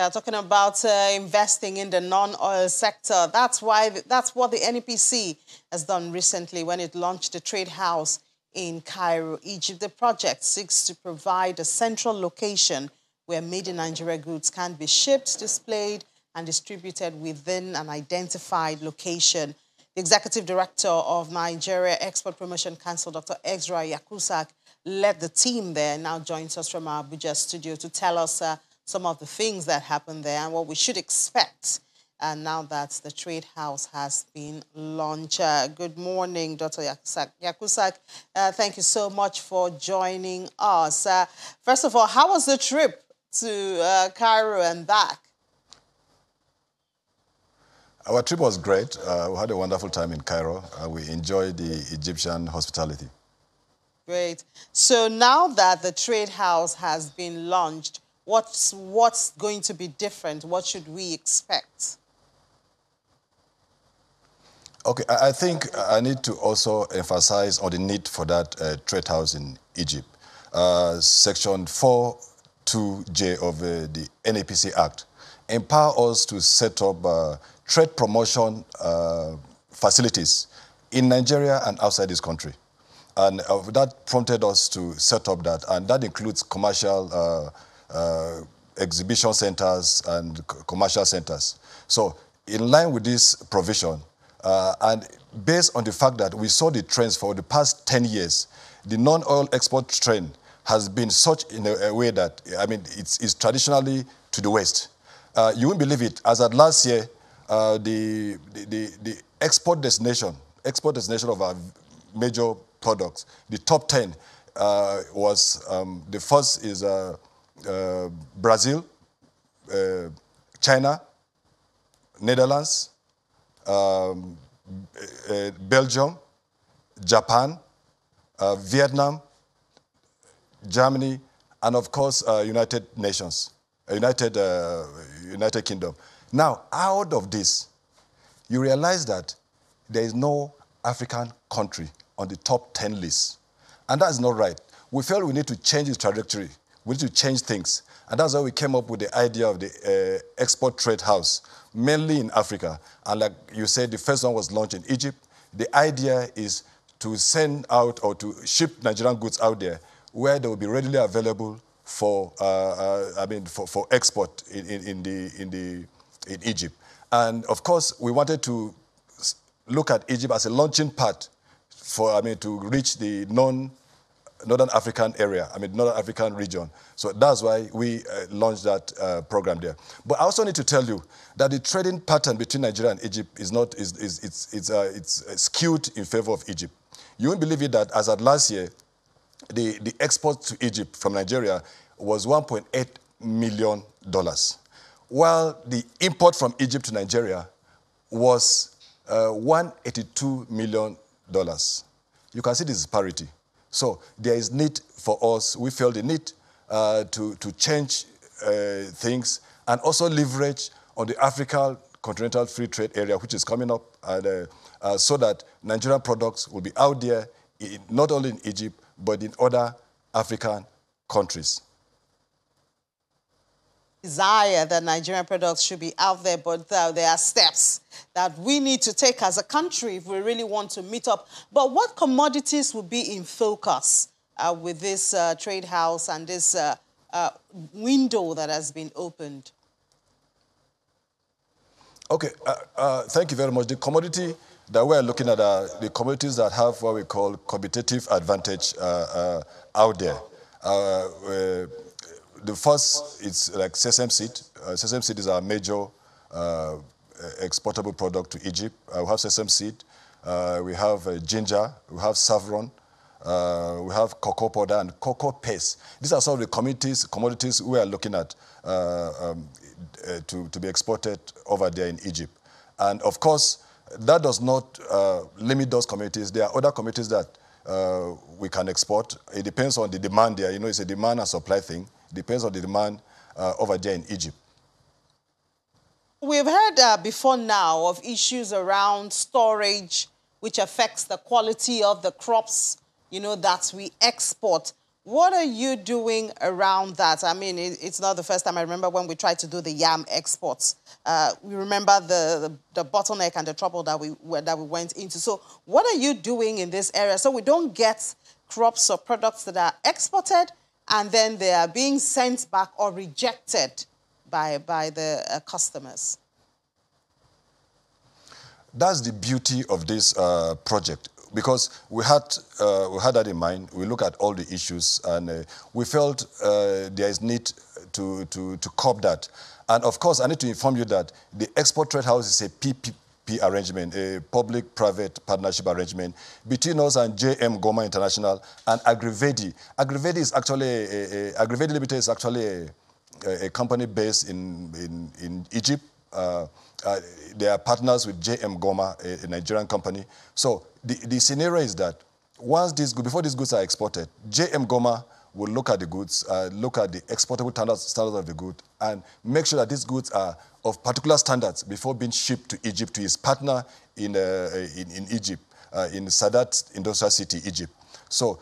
Yeah, talking about uh, investing in the non-oil sector. That's why that's what the NEPC has done recently when it launched the trade house in Cairo, Egypt. The project seeks to provide a central location where made in Nigeria goods can be shipped, displayed, and distributed within an identified location. The executive director of Nigeria Export Promotion Council, Dr. Ezra Yakusak, led the team there, now joins us from our Abuja studio to tell us uh, some of the things that happened there and what we should expect uh, now that the trade house has been launched. Uh, good morning, Dr. Yakusak. Yakusak uh, thank you so much for joining us. Uh, first of all, how was the trip to uh, Cairo and back? Our trip was great. Uh, we had a wonderful time in Cairo. we enjoyed the Egyptian hospitality. Great. So now that the trade house has been launched, what's, what's going to be different? What should we expect? Okay, I think I need to also emphasize on the need for that uh, trade house in Egypt. Uh, Section 4.2J of uh, the NEPC Act empower us to set up uh, trade promotion uh, facilities in Nigeria and outside this country. And uh, that prompted us to set up that, and that includes commercial uh, exhibition centers and commercial centers. So in line with this provision, uh, and based on the fact that we saw the trends for the past 10 years, the non-oil export trend has been such in a, a way that, I mean, it's, it's traditionally to the West. Uh, you won't believe it, as at last year, uh, the, the, the export destination, export destination of our major products. The top 10 uh, was, um, the first is uh, Brazil, uh, China, Netherlands, um, uh, Belgium, Japan, uh, Vietnam, Germany, and of course, United Nations, United, United Kingdom. Now, out of this, you realize that there is no African country on the top 10 list. And that is not right. We felt we need to change the trajectory. We need to change things. And that's why we came up with the idea of the uh, export trade house, mainly in Africa. And like you said, the first one was launched in Egypt. The idea is to send out or to ship Nigerian goods out there where they will be readily available for, uh, uh, I mean, for, for export in, in, in, the, in, the, in Egypt. And of course, we wanted to look at Egypt as a launching pad for, I mean, to reach the non Northern African area, I mean, Northern African region. So that's why we uh, launched that uh, program there. But I also need to tell you that the trading pattern between Nigeria and Egypt is not, is, is it's, it's, uh, it's uh, skewed in favor of Egypt. You won't believe it that as of last year, the, the export to Egypt from Nigeria was $1.8 million, while the import from Egypt to Nigeria was uh, $182 million. You can see this disparity. So there is need for us, we feel the need uh, to, to change uh, things and also leverage on the African Continental Free Trade Area, which is coming up, and, uh, uh, so that Nigerian products will be out there, in, not only in Egypt, but in other African countries desire that Nigerian products should be out there, but uh, there are steps that we need to take as a country if we really want to meet up. But what commodities will be in focus uh, with this uh, trade house and this uh, uh, window that has been opened? Okay, uh, thank you very much. The commodity that we're looking at are the commodities that have what we call competitive advantage out there the first is like sesame seed. Uh, sesame seed is our major uh, exportable product to Egypt. Uh, we have sesame seed. Uh, we have uh, ginger. We have saffron. Uh, we have cocoa powder and cocoa paste. These are some of the commodities, commodities we are looking at um, to, to be exported over there in Egypt. And of course, that does not limit those commodities. There are other commodities that we can export. It depends on the demand there. You know, it's a demand and supply thing. Depends on the demand uh, over there in Egypt. We've heard uh, before now of issues around storage, which affects the quality of the crops, you know, that we export. What are you doing around that? I mean, it, it's not the first time. I remember when we tried to do the yam exports. Uh, we remember the, the, the, bottleneck and the trouble that we, that we went into. So what are you doing in this area so we don't get crops or products that are exported and then they are being sent back or rejected by, by the uh, customers? That's the beauty of this uh, project because we had, uh, we had that in mind. We look at all the issues and uh, we felt uh, there is need to, to, to curb that. And of course, I need to inform you that the Export Trade House is a PPP arrangement, a public-private partnership arrangement between us and JM Goma International and Agrivedi. Agrivedi is actually, a, Agrivedi Limited is actually a, a company based in, in, in Egypt. Uh, uh, they are partners with JM Goma, a, a Nigerian company. So the, the scenario is that once these before these goods are exported, JM Goma will look at the goods, uh, look at the exportable standards, standards of the good, and make sure that these goods are of particular standards before being shipped to Egypt to his partner in, uh, in, in, Egypt, uh, in Sadat Industrial City, Egypt. So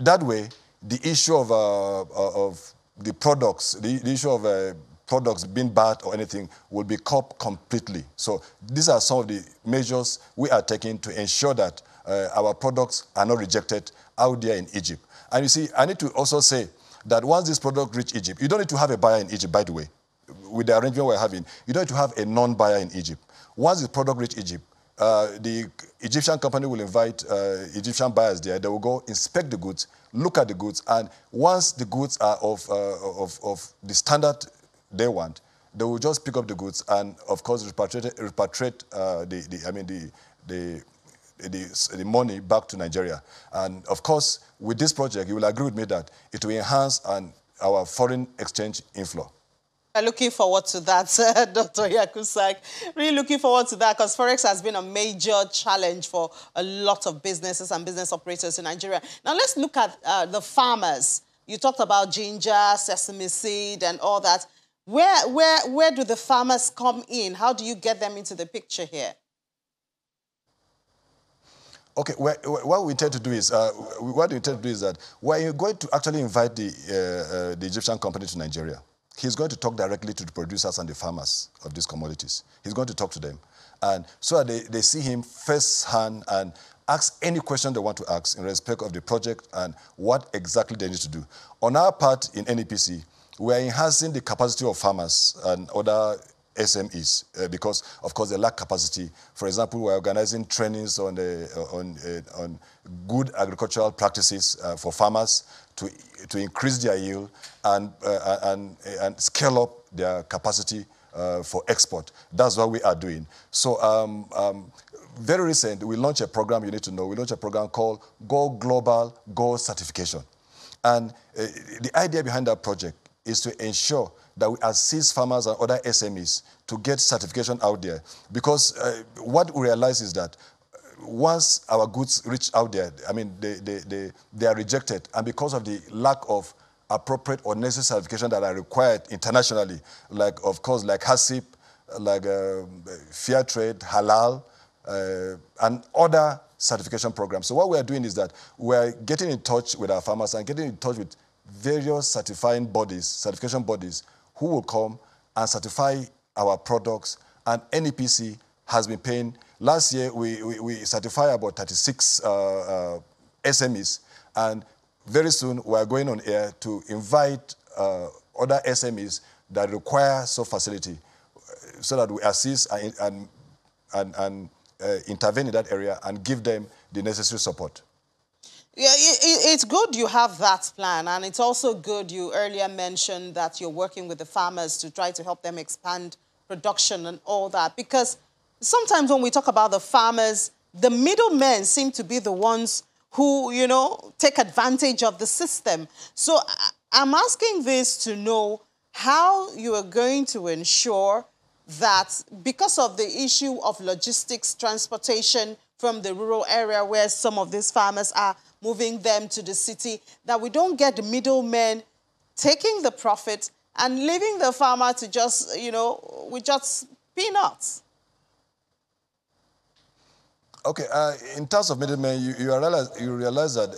that way, the issue of, uh, of the products, the, the issue of uh, products being bad or anything will be cut completely. So these are some of the measures we are taking to ensure that uh, our products are not rejected out there in Egypt. And you see, I need to also say that once this product reach Egypt, you don't need to have a buyer in Egypt, by the way. With the arrangement we're having, you don't need to have a non-buyer in Egypt. Once the product reach Egypt, uh, the Egyptian company will invite uh, Egyptian buyers there. They will go inspect the goods, look at the goods, and once the goods are of, uh, of, of the standard they want, they will just pick up the goods and, of course, repatriate, repatriate uh, the, the, I mean, the, the, the, the, money back to Nigeria. And, of course, with this project, you will agree with me that it will enhance our foreign exchange inflow. I'm looking forward to that, Dr. Yakusak. Really looking forward to that because Forex has been a major challenge for a lot of businesses and business operators in Nigeria. Now, let's look at uh, the farmers. You talked about ginger, sesame seed, and all that. Where, where, where do the farmers come in? How do you get them into the picture here? Okay, what we intend to do is, uh, what we intend to do is that we're going to actually invite the, uh, uh, the Egyptian company to Nigeria. He's going to talk directly to the producers and the farmers of these commodities. He's going to talk to them. And so they, they see him firsthand and ask any question they want to ask in respect of the project and what exactly they need to do. On our part in NEPC, we are enhancing the capacity of farmers and other SMEs uh, because, of course, they lack capacity. For example, we're organizing trainings on, the, uh, on, uh, on good agricultural practices uh, for farmers to, to increase their yield and, uh, and, and scale up their capacity uh, for export. That's what we are doing. So um, um, very recent, we launched a program, you need to know, we launched a program called Go Global Go Certification. And the idea behind that project is to ensure that we assist farmers and other SMEs to get certification out there. Because uh, what we realize is that uh, once our goods reach out there, I mean, they, they, they, they are rejected. And because of the lack of appropriate or necessary certification that are required internationally, like, of course, like HACCP, like uh, Fair Trade, Halal, uh, and other certification programs. So what we are doing is that we are getting in touch with our farmers and getting in touch with various certifying bodies, certification bodies, who will come and certify our products. And NEPC has been paying. Last year, we, we, we certified about 36 uh, uh, SMEs. And very soon, we are going on air to invite uh, other SMEs that require such facility so that we assist and, and, and, and uh, intervene in that area and give them the necessary support. Yeah, it's good you have that plan, and it's also good you earlier mentioned that you're working with the farmers to try to help them expand production and all that. Because sometimes when we talk about the farmers, the middlemen seem to be the ones who, you know, take advantage of the system. So I'm asking this to know how you are going to ensure that because of the issue of logistics, transportation from the rural area where some of these farmers are, moving them to the city, that we don't get the middlemen taking the profit and leaving the farmer to just, you know, with just peanuts. Okay, uh, in terms of middlemen, you, you, realize, you realize that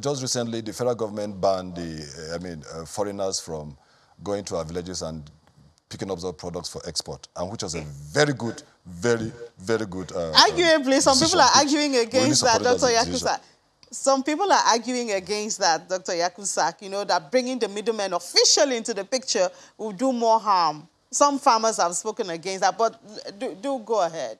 just recently the federal government banned the, uh, I mean, uh, foreigners from going to our villages and picking up those products for export, and which was a very good, very, very good. Uh, Arguably, some people are arguing against that, Dr. Yakusa. Some people are arguing against that, Dr. Yakusak, you know, that bringing the middlemen officially into the picture will do more harm. Some farmers have spoken against that, but do, do go ahead.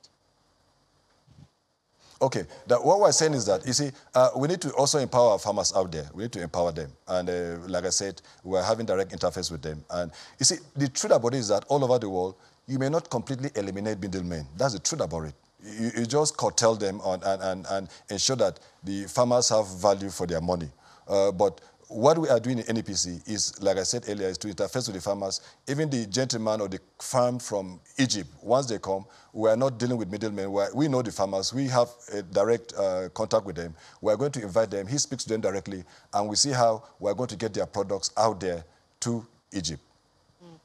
Okay, that, what we're saying is that, you see, uh, we need to also empower farmers out there. We need to empower them. And uh, like I said, we're having direct interface with them. And you see, the truth about it is that all over the world, you may not completely eliminate middlemen. That's the truth about it. You, you just curtail them on, and, and, and ensure that the farmers have value for their money. Uh, but what we are doing in NEPC is, like I said earlier, is to interface with the farmers. Even the gentleman or the farm from Egypt, once they come, we are not dealing with middlemen. we know the farmers. We have a direct uh, contact with them. We are going to invite them. He speaks to them directly, and we see how we are going to get their products out there to Egypt. Mm.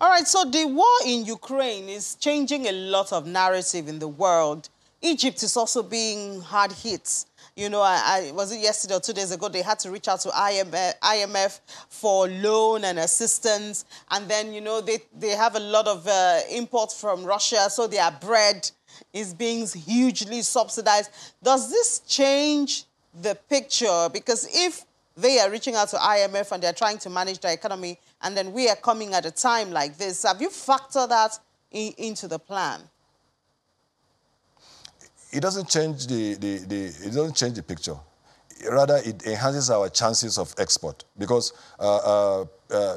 All right, so the war in Ukraine is changing a lot of narrative in the world. Egypt is also being hard hit you know, I, I, was it yesterday or two days ago, they had to reach out to IMF, IMF for loan and assistance. And then, you know, they, they have a lot of uh, imports from Russia, so their bread is being hugely subsidized. Does this change the picture? Because if they are reaching out to IMF and they're trying to manage their economy, and then we are coming at a time like this, have you factored that in, into the plan? It doesn't change the, the, the, it doesn't change the picture. Rather, it enhances our chances of export because uh, uh, uh,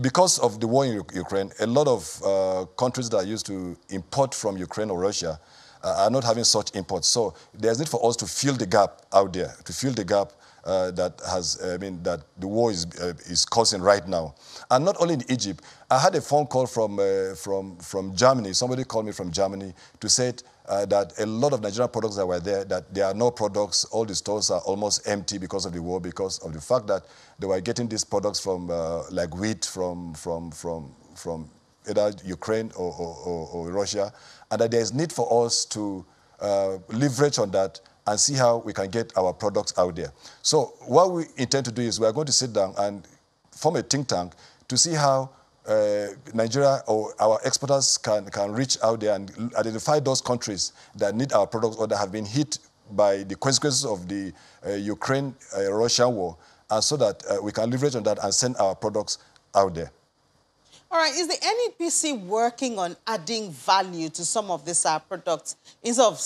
because of the war in Ukraine, a lot of uh, countries that are used to import from Ukraine or Russia uh, are not having such imports. So there's need for us to fill the gap out there, to fill the gap uh, that has, I mean, that the war is, uh, is causing right now. And not only in Egypt, I had a phone call from, uh, from, from Germany. Somebody called me from Germany to say uh, that a lot of Nigerian products that were there, that there are no products, all the stores are almost empty because of the war, because of the fact that they were getting these products from, uh, like wheat from, from, from, from either Ukraine or, or, or, Russia, and that there's need for us to uh, leverage on that and see how we can get our products out there. So what we intend to do is we are going to sit down and form a think tank to see how uh, Nigeria or our exporters can, can reach out there and identify those countries that need our products or that have been hit by the consequences of the uh, Ukraine-Russia uh, war, and so that uh, we can leverage on that and send our products out there. All right, is the NEPC working on adding value to some of these uh, products instead of,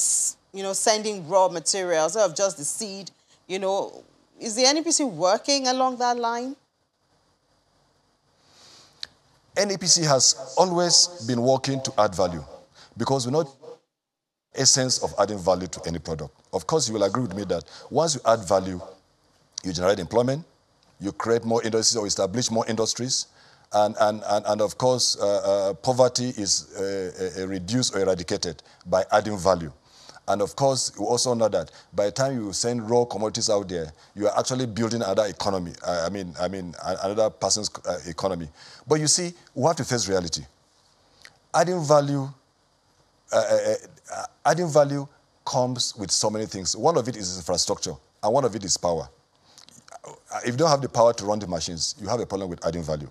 you know, sending raw materials, instead of just the seed, you know, is the NEPC working along that line? NEPC has always been working to add value because we know the essence of adding value to any product. Of course, you will agree with me that once you add value, you generate employment, you create more industries or establish more industries, and, and, and, and of course, uh, uh, poverty is uh, uh reduced or eradicated by adding value. And of course, you also know that by the time you send raw commodities out there, you are actually building another economy. I mean, I mean, another person's uh, economy. But you see, we have to face reality. Adding value, uh, uh, uh, adding value comes with so many things. One of it is infrastructure, and one of it is power. If you don't have the power to run the machines, you have a problem with adding value.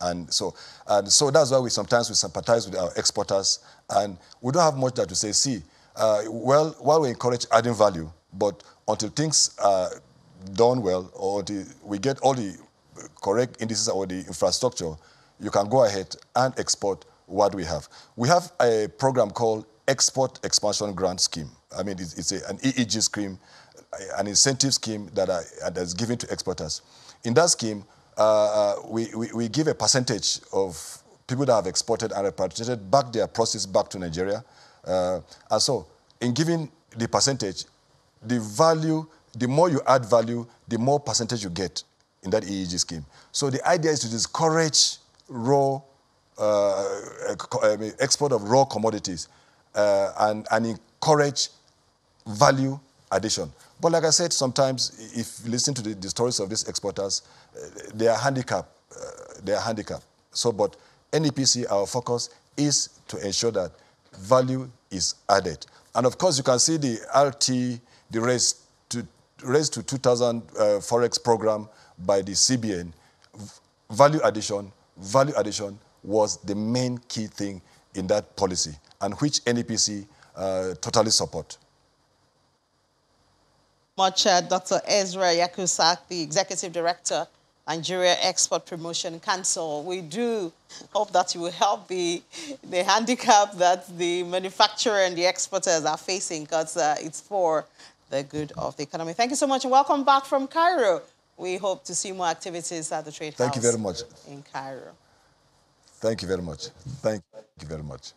And so, and so that's why we sometimes we sympathize with our exporters, and we don't have much that to say. See, uh, well, while we encourage adding value, but until things are done well or until we get all the correct indices or the infrastructure, you can go ahead and export what we have. We have a program called Export Expansion Grant Scheme. I mean, it's, it's a, an EEG scheme, an incentive scheme that are, that's given to exporters. In that scheme, uh, uh, we, we, we, give a percentage of people that have exported and repatriated back their process back to Nigeria uh, and so, in giving the percentage, the value, the more you add value, the more percentage you get in that EEG scheme. So the idea is to discourage raw uh, export of raw commodities uh, and, and encourage value addition. But like I said, sometimes if you listen to the, the stories of these exporters, uh, they are handicapped. Uh, they are handicapped. So, but NEPC, our focus is to ensure that value is added. And of course, you can see the RT, the race to, race to 2000 uh, Forex program by the CBN. Value addition, value addition was the main key thing in that policy, and which NEPC uh, totally support. Much, uh, Dr. Ezra Yakusak, the Executive Director Nigeria Export Promotion Council. We do hope that you will help the, the handicap that the manufacturer and the exporters are facing because uh, it's for the good of the economy. Thank you so much and welcome back from Cairo. We hope to see more activities at the Trade Thank House you very much. in Cairo. Thank you very much. Thank you very much.